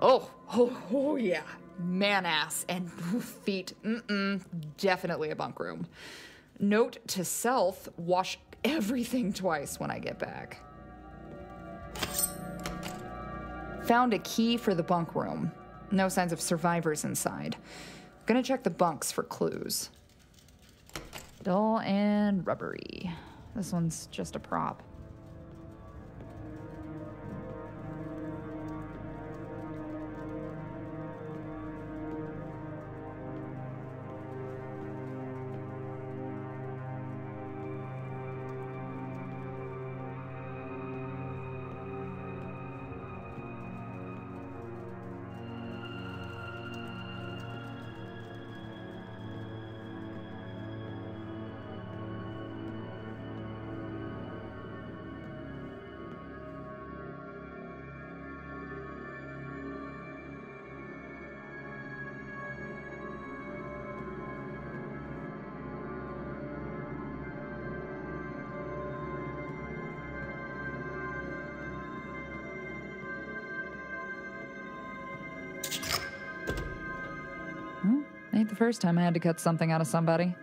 Oh, oh, oh yeah. Man ass and feet. Mm-mm. Definitely a bunk room. Note to self wash everything twice when I get back. Found a key for the bunk room. No signs of survivors inside. Gonna check the bunks for clues. Dull and rubbery. This one's just a prop. Ain't the first time I had to cut something out of somebody.